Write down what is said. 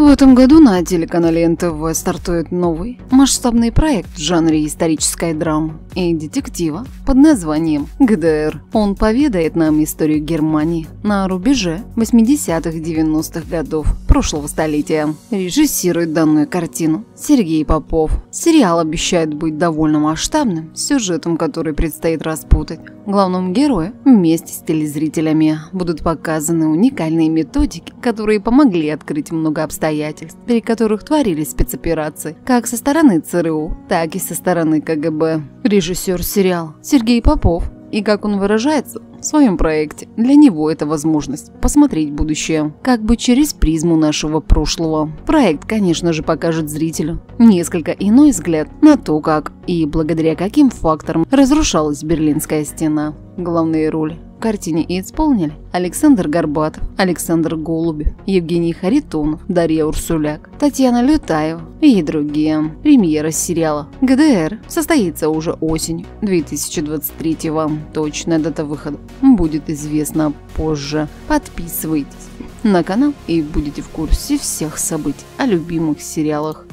В этом году на телеканале НТВ стартует новый масштабный проект в жанре исторической драмы и детектива под названием ГДР. Он поведает нам историю Германии на рубеже 80-х-90-х годов прошлого столетия. Режиссирует данную картину Сергей Попов. Сериал обещает быть довольно масштабным, сюжетом который предстоит распутать. Главному герою вместе с телезрителями будут показаны уникальные методики, которые помогли открыть много обстоятельств, при которых творились спецоперации, как со стороны ЦРУ, так и со стороны КГБ. Режиссер сериала Сергей Попов и как он выражается в своем проекте, для него это возможность посмотреть будущее, как бы через призму нашего прошлого. Проект, конечно же, покажет зрителю несколько иной взгляд на то, как и благодаря каким факторам разрушалась Берлинская стена. Главные роли картине и исполнили Александр Горбатов, Александр Голубев, Евгений Харитонов, Дарья Урсуляк, Татьяна Лютаева и другие. Премьера сериала «ГДР» состоится уже осенью 2023 -го. Точная дата выхода будет известна позже. Подписывайтесь на канал и будете в курсе всех событий о любимых сериалах